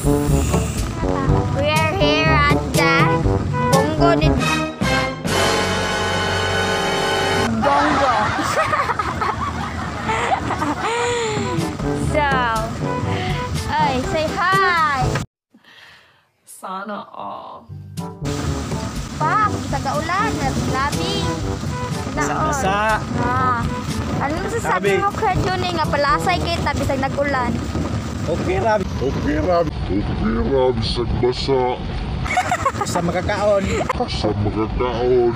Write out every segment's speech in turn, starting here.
We are here at the Bongo de Bongo. so, ay, say hi. Sana all. Pa, sa kaulan, labing. Basa-basa. Ah. Ano masasabi Sabi. mo, Kuya Juni, nga palasay kita bisag nag-ulan? Okay ra Okay ra, okay ra, bisag basa sa makakaon. sa magkakaon.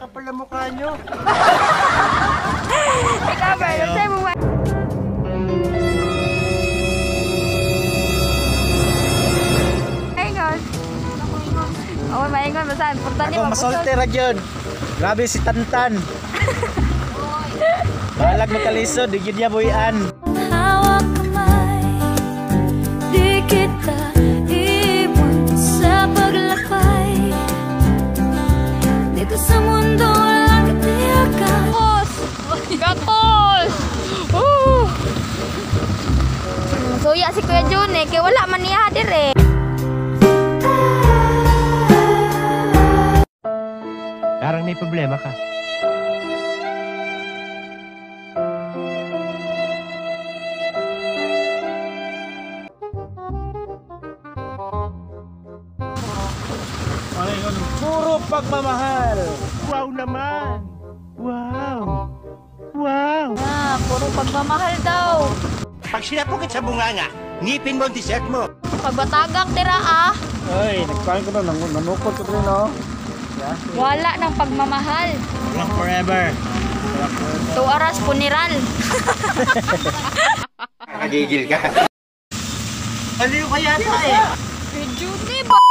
Kapal na mukha nyo. Ikaw, ba? Ano sa'yo mo ba? Maingon. Basta, importante Ako masolte ra gyud. Grabe si Tantan. Balag makalisod, di gyud niya buhian. Suya si Kuya Juni, kaya wala man niya dire. Parang may problema ka. Puro pagmamahal. Wow naman. Wow. Wow. Ah, puro pagmamahal daw. Pag sinapukit sa bunganga, ngipin mo ang dessert mo. Pagbatagak tira ah. Ay, nagkain ko na, nang- nanukot ko rin, no? Wala ng pagmamahal. Walang forever. Two oras funeral. Nakagigil ka. Ano yung kaya ito eh? Juni ba?